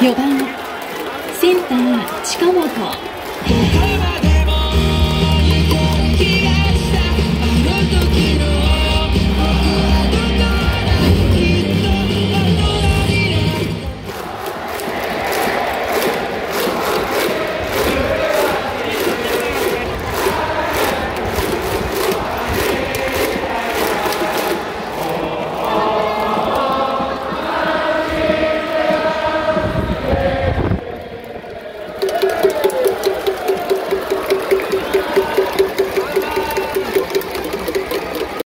4番センター近本。